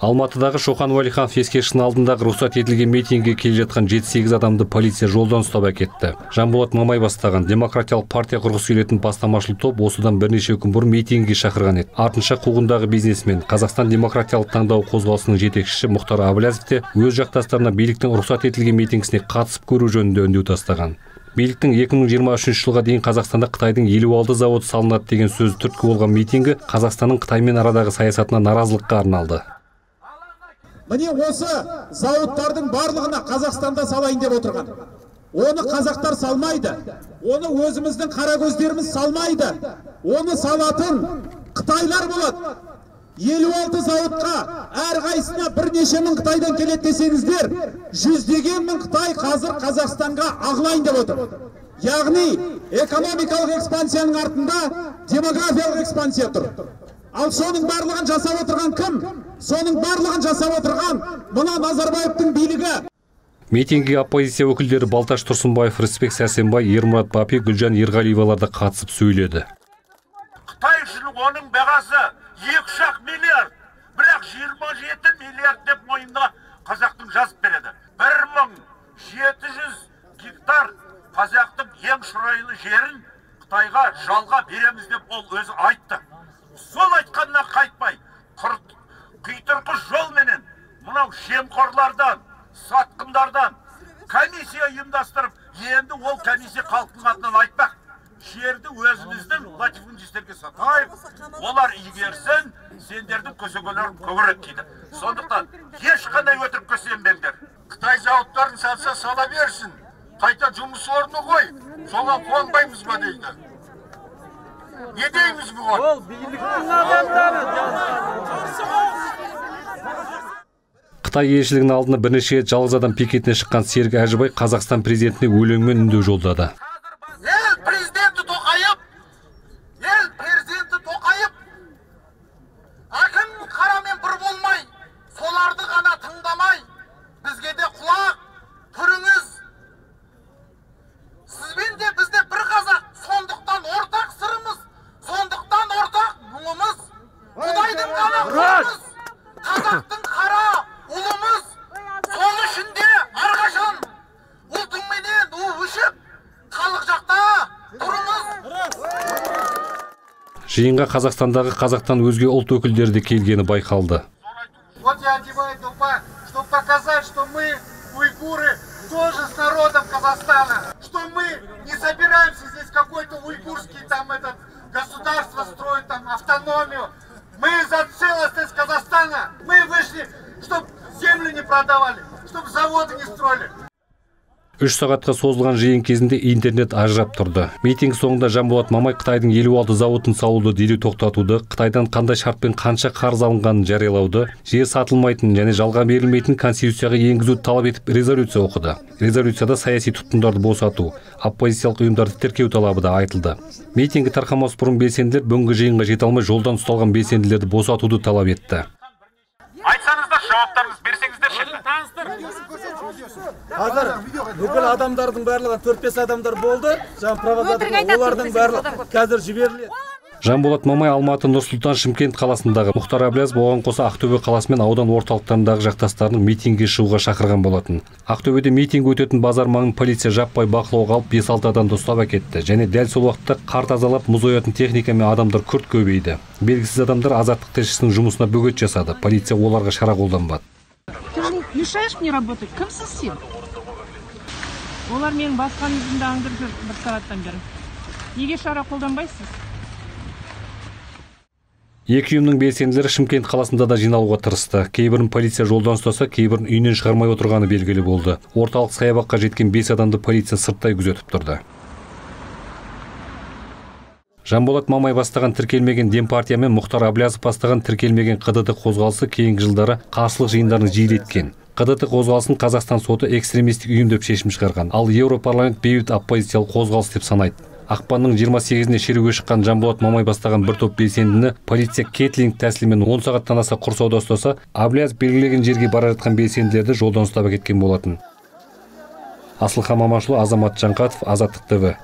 алматыдағы шоқан уәлиханов ескерткішінің алдындағы рұқсат етілген митингіге келе жатқан жеті сегіз адамды полиция жолдан ұстап әкетті. Жанболат мамай бастаған демократиялық партия құрғысы келетін бастамашыл топ осыдан бірнеше күн бұрын митингіге шақырған еді. Артынша қуғындағы бизнесмен қазақстан демократиялық таңдау қозғалысының жетекшісі мұхтар әблязов те өз жақтастарына биліктің рұқсат етілген митингісіне қатысып көру жөнінде үндеу тастаған. Биліктің 2023 жылға дейін қазақстанда қытайдың елу алты зауыты салынады деген сөзі түрткі болған митингі қазақстанның қытаймен арадағы саясатына наразылыққа арналды. Міне осы зауыттардың барлығына қазақстанда салайын деп отырған. Оны қазақтар салмайды оны өзіміздің қара көздеріміз салмайды. Оны салатын қытайлар болады. Елу алты зауытқа әрқайсысына бірнеше мың қытайдан келеді десеңіздер жүздеген мың қытай қазір қазақстанға ағылайын деп отыр. Яғни экономикалық экспансияның артында демографиялық экспансия тұр. Ал соның барлығын жасап отырған кім? Соның барлығын жасап отырған мына назарбаевтың билігі. Митингіге оппозиция өкілдері балташ тұрсынбаев рысбек сәрсенбай ермұрат бапи гүлжан ерғалиевалар да қатысып сөйледі. Қытай үшін оның бағасы екі үш ақ миллиард. Бірақ жиырма жеті миллиард деп мойнына қазақтың жазып береді. Бір мың жеті жүз гектар қазақтың ең шұрайлы жерін қытайға жалға береміз деп ол өзі айтты. Сол айтқанынан қайтпай құрт құйтырқы жолменен мынау жемқорлардан сатқындардан комиссия ұйымдастырып енді ол комиссия халықтың атынан айтпақ жерді өзіміздің латифундистерге сатайық олар игерсін сендердің көсегелерің көбірек дейді. Сондықтан ешқандай өтірікке сенбеңдер қытай зауыттарын салса сала берсін. Қайта жұмыс орны ғой. Соған қуанбаймыз ба дейді. Не дейміз бұған? Ол биліктің адамдары. Қытай елшілігінің алдына бірнеше рет жалғыз адам пикетіне шыққан серік әжібай қазақстан президентіне өлеңмен үндеу жолдады. жиынға қазақстандағы қазақтан өзге ұлт өкілдері де келгені байқалды Вот я одеваю тупа, чтобы показать, что мы, уйгуры, тоже с народом Казахстана. Что мы не собираемся здесь какой-то уйгурский там этот государство строить, там автономию. Мы за целостность Казахстана. Мы вышли, чтобы землю не продавали, чтобы заводы не строили. Үш сағатқа созылған жиын кезінде интернет ажырап тұрды. Митинг соңында жанболат мамай қытайдың елу алты зауытын салуды дереу тоқтатуды қытайдан қандай шартпен қанша қарыз алынғанын жариялауды жер сатылмайтын және жалға берілмейтін конституцияға енгізуді талап етіп резолюция оқыды. Резолюцияда саяси тұтқындарды босату оппозициялық ұйымдарды тіркеу талабы да айтылды. Митингі тарқамас бұрын белсенділер бүгінгі жиынға жете алмай жолдан ұсталған белсенділерді босатуды талап етті. Айтсаңыздар жауаптарыңызды берсеңіздерші. қазір бүкіл адамдардың барлығы төрт бес адамдар болды. Жаңағы провокатор олардың барлығы қазір жіберіледі. Жанболат мамай алматы нұр сұлтан шымкент қаласындағы мұхтар әблязов оған қоса ақтөбе қаласы мен аудан орталықтарындағы жақтастарын митингге шығуға шақырған болатын ақтөбеде митинг өтетін базар маңын полиция жаппай бақылауға алып бес алты адамды ұстап әкетті және дәл сол уақытта қар тазалап мұз оятын техника мен адамдар күрт көбейді белгісіз адамдар азаттық тілшісінің жұмысына бөгет жасады полиция оларға шара қолданбады Ты же мешаешь мне работать. Кімсіз сен? Олар менің басқан ізімді аңдып жүр бір сағаттан бері. Неге шара қолданбайсыз? Екі ұйымның белсенділері шымкент қаласында да жиналуға тырысты. Кейбірін полиция жолдан ұстаса кейбірін үйінен шығармай отырғаны белгілі болды. Орталық саябаққа жеткен бес адамды полиция сырттай күзетіп тұрды. Жанболат мамай бастаған тіркелмеген демпартия мен мұхтар әблязов бастаған тіркелмеген қдд қозғалысы кейінгі жылдары қарсылық жиындарын жиілеткен қдд қозғалысын қазақстан соты экстремистік ұйым деп шешім шығарған. Ал еуропарламент бейбіт оппозициялық қозғалыс деп санайды. Ақпанның 28-іне шеруге шыққан жанболат мамай бастаған бір топ белсендіні полиция кетлинг тәсілімен 10 сағаттан аса құрсауда ұстаса әблязов белгілеген жерге бара жатқан белсенділерді жолдан ұстап әкеткен болатын. Асылхан мамашұлы азамат жанқатов азаттық тв.